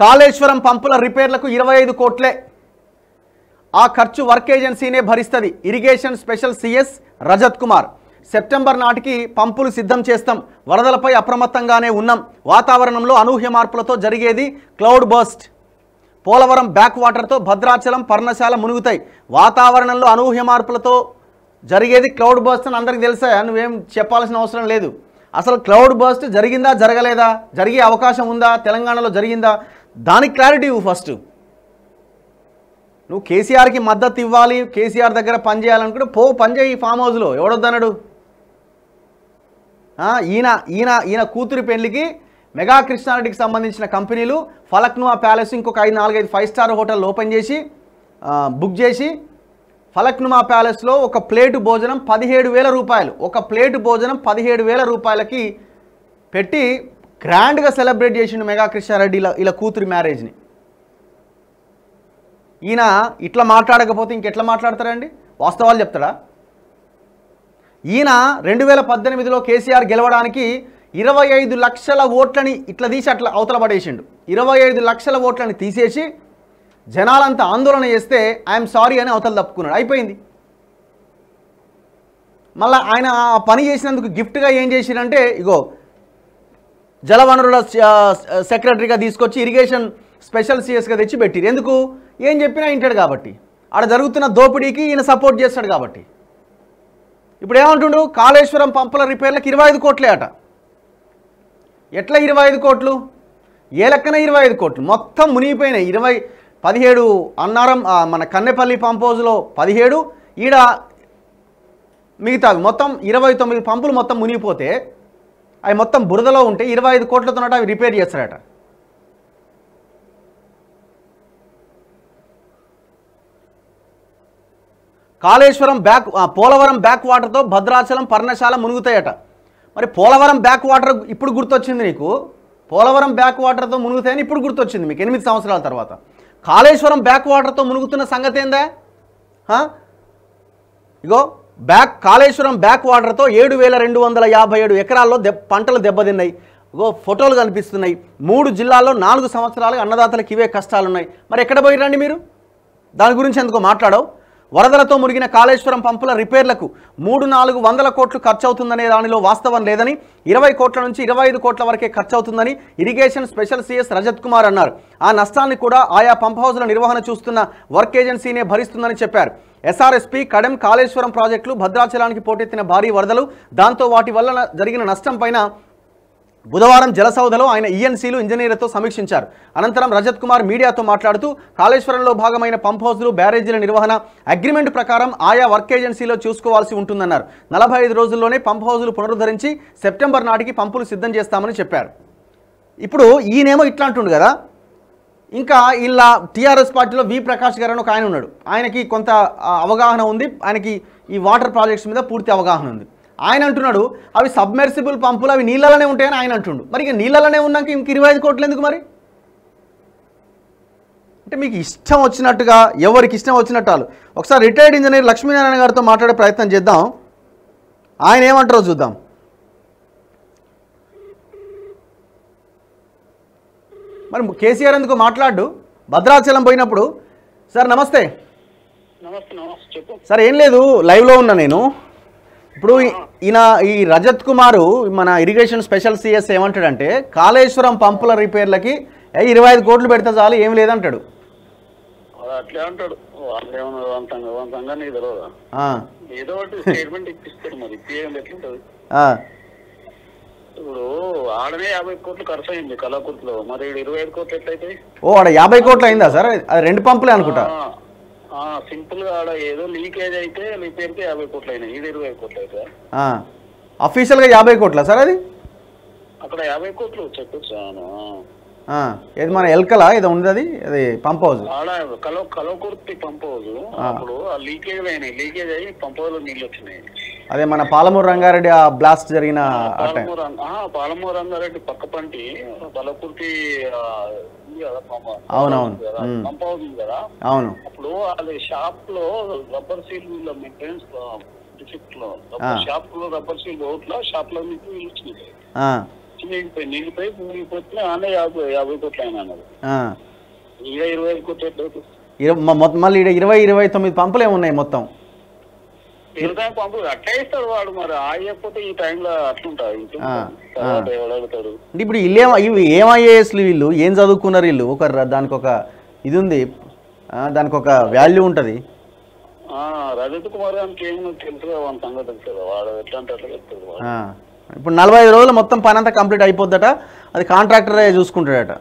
కాళేశ్వరం పంపుల రిపేర్లకు ఇరవై ఐదు కోట్లే. ఆ ఖర్చు వర్క్ ఏజెన్సీనే భరిస్తుంది. Irrigation special CS Rajat Kumar. September నాటికి పంపులు సిద్ధం చేస్తాం. వరదలపై అప్రమత్తంగానే ఉన్నాం. వాతావరణంలో అనూహ్య మార్పులతో జరిగేది క్లౌడ్ బర్స్ట్. పోలవరం బ్యాక్ వాటర్తో భద్రాచలం పర్ణశాల మునుగుతాయి. వాతావరణంలో అనూహ్య మార్పులతో జరిగేది క్లౌడ్ బర్స్ట్ అని అందరికీ తెలుసా? నువ్వేం చెప్పాల్సిన అవసరం లేదు. అసలు క్లౌడ్ బర్స్ట్ జరిగిందా జరగలేదా? జరిగే అవకాశం ఉందా? తెలంగాణలో జరిగిందా? దానికి క్లారిటీ ఇవ్వు ఫస్ట్ నువ్వు కేసీఆర్కి మద్దతు ఇవ్వాలి కేసీఆర్ దగ్గర పని చేయాలనుకుంటే పో పనిచేయి ఫామ్ హౌస్లో ఎవడొద్దన్నాడు? ఈయన ఈయన ఈయన కూతురి పెళ్ళికి మెగా కృష్ణారెడ్డికి సంబంధించిన కంపెనీలు ఫలక్నువా ప్యాలెస్ ఇంకొక ఐదు నాలుగైదు ఫైవ్ స్టార్ హోటల్ ఓపెన్ చేసి బుక్ చేసి ఫలక్నుమా ప్యాలెస్లో ఒక ప్లేటు భోజనం పదిహేడు వేల రూపాయలు. ఒక ప్లేటు భోజనం పదిహేడు వేల రూపాయలకి పెట్టి గ్రాండ్గా సెలబ్రేట్ చేసిండు మెగా కృష్ణారెడ్డి ఇలా ఇలా కూతురి మ్యారేజ్ని. ఈయన ఇట్లా మాట్లాడకపోతే ఇంకెట్లా మాట్లాడతారండి? వాస్తవాలు చెప్తాడా? ఈయన రెండు వేల పద్దెనిమిదిలో కేసీఆర్ గెలవడానికి ఇరవై ఐదు లక్షల ఓట్లని ఇట్లా తీసి అట్లా అవతల పడేసిండు. ఇరవై ఐదు లక్షల ఓట్లని తీసేసి జనాలంతా ఆందోళన చేస్తే ఐఎమ్ సారీ అని అవతల తప్పుకున్నాడు. అయిపోయింది. మళ్ళీ ఆయన ఆ పని చేసినందుకు గిఫ్ట్గా ఏం చేసిరంటే ఇగో జలవనరుల సెక్రటరీగా తీసుకొచ్చి ఇరిగేషన్ స్పెషల్ సిఎస్గా తెచ్చి పెట్టిరు. ఎందుకు? ఏం చెప్పినా వింటాడు కాబట్టి. ఆడ జరుగుతున్న దోపిడీకి ఈయన సపోర్ట్ చేస్తాడు కాబట్టి. ఇప్పుడు ఏమంటుండు? కాళేశ్వరం పంపుల రిపేర్లకు ఇరవై ఐదు కోట్లే అట. ఎట్లా ఇరవై ఐదు కోట్లు? ఏ లెక్కన ఇరవై ఐదు కోట్లు? మొత్తం మునిగిపోయినాయి. ఇరవై పదిహేడు అన్నారం మన కన్నెపల్లి పంప్ పదిహేడు ఈడ మిగతావి మొత్తం ఇరవై తొమ్మిది పంపులు మొత్తం మునిగిపోతే అవి మొత్తం బురదలో ఉంటే ఇరవై ఐదు కోట్లతోనట అవి రిపేర్ చేస్తారట. కాళేశ్వరం బ్యాక్ పోలవరం బ్యాక్ వాటర్తో భద్రాచలం పర్ణశాల మునుగుతాయట. మరి పోలవరం బ్యాక్ వాటర్ ఇప్పుడు గుర్తొచ్చింది నీకు? పోలవరం బ్యాక్ వాటర్తో మునుగుతాయని ఇప్పుడు గుర్తొచ్చింది మీకు ఎనిమిది సంవత్సరాల తర్వాత. కాళేశ్వరం బ్యాక్ వాటర్తో మునుగుతున్న సంగతి ఏందా? ఇగో బ్యాక్ కాళేశ్వరం బ్యాక్ వాటర్తో ఏడు వేల రెండు వందల యాభై ఏడు ఎకరాల్లో దెబ్ పంటలు దెబ్బతిన్నాయి. ఓ ఫోటోలు కనిపిస్తున్నాయి. మూడు జిల్లాల్లో నాలుగు సంవత్సరాలు అన్నదాతలకు ఇవే కష్టాలు ఉన్నాయి మరి ఎక్కడ పోయి రండి మీరు? దాని గురించి ఎందుకో మాట్లాడవు. వరదలతో మురిగిన కాళేశ్వరం పంపుల రిపేర్లకు మూడు నాలుగు వందల కోట్లు ఖర్చవుతుందనే దానిలో వాస్తవం లేదని ఇరవై కోట్ల నుంచి ఇరవై ఐదు కోట్ల వరకే ఖర్చవుతుందని irrigation special CS Rajat Kumar అన్నారు. ఆ నష్టాన్ని కూడా ఆయా పంప్ హౌజ్ల నిర్వహణ చూస్తున్న వర్క్ ఏజెన్సీనే భరిస్తుందని చెప్పారు. ఎస్ఆర్ఎస్పీ కడెం కాళేశ్వరం ప్రాజెక్టులు భద్రాచలానికి పోటెత్తిన భారీ వరదలు దాంతో వాటి వల్ల జరిగిన నష్టం పైన బుధవారం జలసౌధలో ఆయన ఈఎన్సీలు ఇంజనీర్లతో సమీక్షించారు. అనంతరం రజత్ కుమార్ మీడియాతో మాట్లాడుతూ కాళేశ్వరంలో భాగమైన పంప్ హౌస్లు బ్యారేజీల నిర్వహణ అగ్రిమెంట్ ప్రకారం ఆయా వర్క్ ఏజెన్సీలో చూసుకోవాల్సి ఉంటుందన్నారు. నలభై ఐదు రోజుల్లోనే పంప్ హౌజులు పునరుద్ధరించి సెప్టెంబర్ నాటికి పంపులు సిద్ధం చేస్తామని చెప్పారు. ఇప్పుడు ఈయనేమో ఇట్లా అంటుండు కదా? ఇంకా ఇలా టీఆర్ఎస్ పార్టీలో వి ప్రకాష్ గారు అని ఒక ఆయన ఉన్నాడు. ఆయనకి కొంత అవగాహన ఉంది. ఆయనకి ఈ వాటర్ ప్రాజెక్ట్స్ మీద పూర్తి అవగాహన ఉంది. ఆయన అంటున్నాడు అవి సబ్మెర్సిబుల్ పంపులు అవి నీళ్ళలోనే ఉంటాయని ఆయన అంటుండు. మరి ఇక నీళ్ళలోనే ఉన్నాక ఇంక ఇరవై ఐదు కోట్లు ఎందుకు మరి? అంటే మీకు ఇష్టం వచ్చినట్టుగా ఎవరికి ఇష్టం వచ్చినట్టు వాళ్ళు ఒకసారి రిటైర్డ్ ఇంజనీర్ లక్ష్మీనారాయణ గారితో మాట్లాడే ప్రయత్నం చేద్దాం. ఆయన ఏమంటారో చూద్దాం. మరి కేసీఆర్ ఎందుకు మాట్లాడు? భద్రాచలం పోయినప్పుడు సార్ నమస్తే. నమస్తే నమస్తే చెప్పు. సార్ ఏం లేదు లైవ్లో ఉన్నా నేను. ఇప్పుడు ఈయన ఈ రజత్ కుమారు మన ఇరిగేషన్ స్పెషల్ సిఎస్ ఏమంటాడంటే కాళేశ్వరం పంపుల రిపేర్లకి ఇరవై ఐదు కోట్లు పెడితే చాలు ఏం లేదంటాడు. అట్లే అంటాడు. ఏదో ఒకటి స్టేట్మెంట్ మరి ఎట్లుంటది? ఇప్పుడు ఆడనే యాభై కోట్లు ఖర్చు అయింది కళాకృతిలో. మరి ఇరవై ఐదు కోట్లు ఎట్లయితే ఓ ఆడ యాభై కోట్లు అయిందా సార్? అది రెండు పంపులే అనుకుంటా. సింపుల్గా ఆడ ఏదో లీకేజ్ అయితే రిపేర్కి యాభై కోట్లు అయినాయి. ఈడు ఇరవై కోట్లు అయితే. ఆ, అఫీషియల్గా యాభై కోట్లా సార్ అది? అక్కడ యాభై కోట్లు చెప్పొచ్చాను ఆ, ఏది మన ఎల్కలా? ఏదో ఉంది అది? అది పంప్ హౌస్. ఆడ కలో కలవకుర్తి పంప్ హౌస్. అప్పుడు ఆ లీకేజ్ అయినాయి. లీకేజ్ అయ్యి పంప్ హౌస్ నీళ్ళు వచ్చినాయి. అదే మన పాలమూరు రంగారెడ్డి ఆ బ్లాస్ట్ జరిగిన పాలమూరు రంగారెడ్డి పక్క పంటి కలకుర్తి ఆ, ఉంది కదా అవునవును. కదా. పంప్ అవును. అప్పుడు అది షాప్లో రబ్బర్ సీల్ వీళ్ళ మెయింటెనెన్స్ డిఫెక్ట్లో. షాప్లో రబ్బర్ సీల్ అవుట్లా షాప్లో మీకు ఆ, నిండిపోయి నిండిపోయి మునిగిపోతే ఆనే యాభై యాభై కోట్లు అయినా అన్నది ఇరవై ఐదు కోట్లు మళ్ళీ ఇరవై ఇరవై తొమ్మిది పంపులే ఉన్నాయి మొత్తం. ఇరవై పంపు అట్లా ఇస్తాడు వాడు మరి. ఆయకపోతే ఈ టైంలో అట్లుంటాయి ఆ, తర్వాత ఎవడు అడుగుతాడు. అంటే ఇప్పుడు వీళ్ళు ఏమ ఇవి ఏం ఐఏఎస్లు వీళ్ళు? ఏం చదువుకున్నారు వీళ్ళు? ఒక దానికి ఒక ఇది ఉంది. దానికి ఒక వాల్యూ ఉంటుంది. ఆ, రజత్ కుమార్ గారికి ఏం తెలుసు వాని సంగతి తెలుసు కదా? వాడు ఎట్లా అంటే అట్లా చెప్తాడు వాడు. ఆ. ఇప్పుడు నలభై ఐదు రోజులు మొత్తం పని అంతా కంప్లీట్ అయిపోద్దట. అది కాంట్రాక్టరే చూసుకుంటాడట.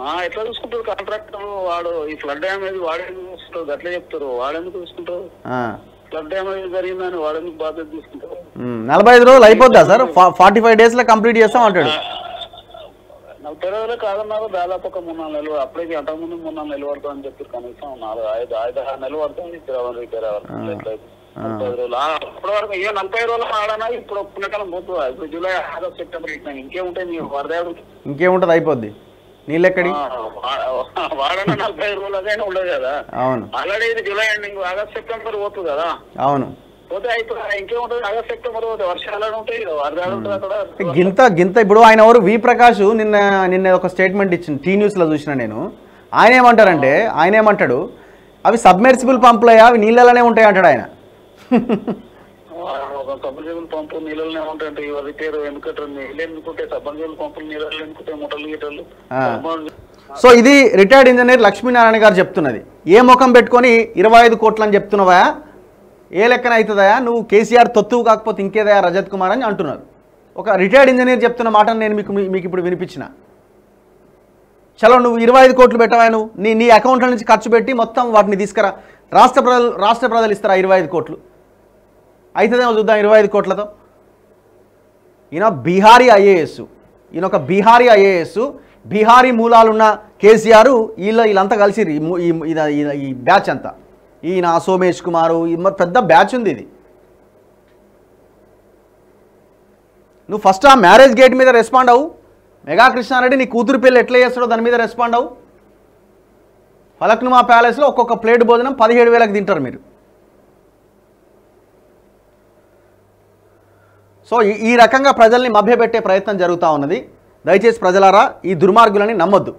ఆ, ఎట్లా చూసుకుంటాడు కాంట్రాక్టర్? వాడు ఈ ఫ్లడ్ డ్యామేజ్ వాడేందుకు చూసుకుంటాడు? అట్లా చెప్తారు వాడెందుకు చూసుకుంటారు. ఫ్లడ్ డ్యామేజ్ జరిగిందని వాడెందుకు బాధ్యత తీసుకుంటారు నలభై ఐదు రోజులు అయిపోద్దా సార్? ఫార్టీ ఫైవ్ డేస్లో కంప్లీట్ చేస్తాం అంటాడు. నలభై రోజులు కాదన్నారు దాదాపు ఒక మూడు నాలుగు నెలలు అప్పటికి అంతకుముందు మూడు నాలుగు నెలలు పడుతుంది అని చెప్పి కనీసం నాలుగు ఐదు ఐదు ఆరు నెలలు పడుతుంది రిపేర్ అవ్వాలి రిపేర్ అవ్వాలి ఎట్లయితే నలభై రోజులు. అప్పటి వరకు ఇక నలభై రోజులు ఆడనా? ఇప్పుడు పుణ్యకాలం పోతుంది. ఇప్పుడు జూలై ఆగస్ట్ సెప్టెంబర్ ఇంకేముంటాయి వరద ఇంకేముంటుంది? అయిపోద్ది. నీళ్ళెక్కడి? వాడన నలభై రోజులు అదైనా ఉండదు కదా. అవును. ఆల్రెడీ ఇది జూలై ఎండింగ్ ఆగస్ట్ సెప్టెంబర్ పోతుంది కదా. అవును. గింత గింత. ఇప్పుడు ఆయన ఎవరు? వి ప్రకాష్ నిన్న నిన్న ఒక స్టేట్మెంట్ ఇచ్చింది. టీ న్యూస్లో చూసిన నేను. ఆయన ఏమంటారంటే ఆయన ఏమంటాడు? అవి సబ్మెర్సిబుల్ పంపులయ్యా అవి నీళ్ళలోనే ఉంటాయి అంటాడు ఆయన. ఒక సబ్బుజీవులు పంపు నీళ్ళనే ఉంటాయంటే. ఇవి రిపేర్ ఎందుకంటే నీళ్ళు ఎందుకుంటే సబ్బుజీవులు పంపులు నీళ్ళు ఎందుకుంటే ముఠలు గిటలు. సో ఇది రిటైర్డ్ ఇంజనీర్ లక్ష్మీనారాయణ గారు చెప్తున్నది. ఏ ముఖం పెట్టుకొని ఇరవై ఐదు కోట్లు అని చెప్తున్నావా? ఏ లెక్కన అవుతుందయా? నువ్వు కేసీఆర్ తొత్తువు కాకపోతే ఇంకేదయా రజత్ కుమార్ అని అంటున్నారు. ఒక రిటైర్డ్ ఇంజనీర్ చెప్తున్న మాటను నేను మీకు మీకు ఇప్పుడు వినిపించిన. చలో నువ్వు ఇరవై ఐదు కోట్లు పెట్టవా నువ్వు? నీ నీ అకౌంట్ల నుంచి ఖర్చు పెట్టి మొత్తం వాటిని తీసుకురా. రాష్ట్ర ప్రజలు రాష్ట్ర ప్రజలు ఇస్తారా ఇరవై ఐదు కోట్లు? అవుతుందేమో చూద్దాం ఇరవై ఐదు కోట్లతో. ఈయన బీహారీ ఐఏఎస్. ఈయన ఒక బీహారీ ఐఏఎస్. బీహారీ మూలాలున్న కేసీఆర్ వీళ్ళ వీళ్ళంతా కలిసి ఈ ఇది- ఈ- బ్యాచ్ అంతా. ఈయన సోమేష్ కుమారు పెద్ద బ్యాచ్ ఉంది ఇది. నువ్వు ఫస్ట్ ఆ మ్యారేజ్ గేట్ మీద రెస్పాండ్ అవు మెగా కృష్ణారెడ్డి నీ కూతురు పెళ్ళి ఎట్లా చేస్తాడో దాని మీద రెస్పాండ్ అవ్వు. ఫలక్నుమా ప్యాలెస్లో ఒక్కొక్క ప్లేట్ భోజనం పదిహేడు వేలకు తింటారు మీరు. సో ఈ- ఈ రకంగా ప్రజల్ని మభ్యపెట్టే ప్రయత్నం జరుగుతూ ఉన్నది. దయచేసి ప్రజలారా ఈ దుర్మార్గులని నమ్మొద్దు.